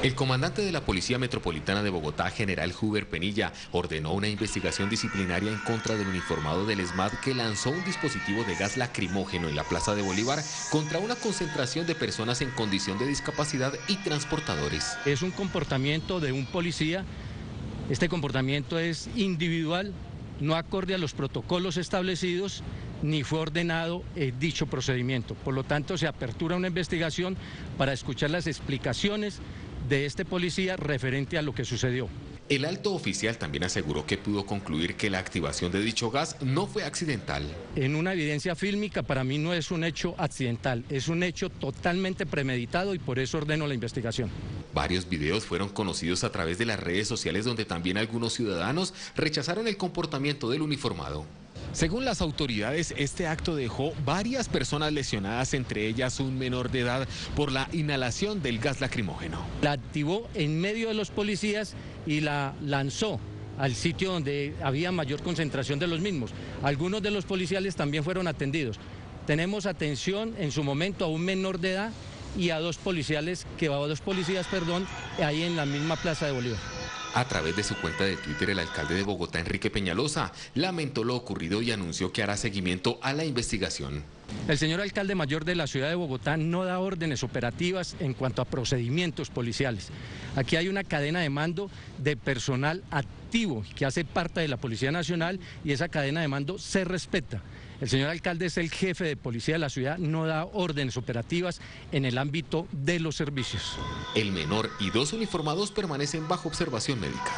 El comandante de la Policía Metropolitana de Bogotá, general Huber Penilla, ordenó una investigación disciplinaria en contra del uniformado del ESMAD que lanzó un dispositivo de gas lacrimógeno en la Plaza de Bolívar contra una concentración de personas en condición de discapacidad y transportadores. Es un comportamiento de un policía, este comportamiento es individual, no acorde a los protocolos establecidos ni fue ordenado eh, dicho procedimiento. Por lo tanto, se apertura una investigación para escuchar las explicaciones de este policía referente a lo que sucedió. El alto oficial también aseguró que pudo concluir que la activación de dicho gas no fue accidental. En una evidencia fílmica para mí no es un hecho accidental, es un hecho totalmente premeditado y por eso ordeno la investigación. Varios videos fueron conocidos a través de las redes sociales donde también algunos ciudadanos rechazaron el comportamiento del uniformado. Según las autoridades, este acto dejó varias personas lesionadas, entre ellas un menor de edad, por la inhalación del gas lacrimógeno. La activó en medio de los policías y la lanzó al sitio donde había mayor concentración de los mismos. Algunos de los policiales también fueron atendidos. Tenemos atención en su momento a un menor de edad y a dos policiales, que a dos policías, perdón, ahí en la misma plaza de Bolívar. A través de su cuenta de Twitter, el alcalde de Bogotá, Enrique Peñalosa, lamentó lo ocurrido y anunció que hará seguimiento a la investigación. El señor alcalde mayor de la ciudad de Bogotá no da órdenes operativas en cuanto a procedimientos policiales. Aquí hay una cadena de mando de personal activo que hace parte de la Policía Nacional y esa cadena de mando se respeta. El señor alcalde es el jefe de policía de la ciudad, no da órdenes operativas en el ámbito de los servicios. El menor y dos uniformados permanecen bajo observación médica.